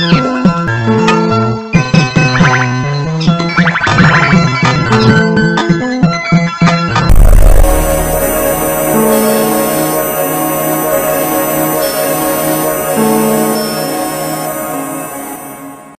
you.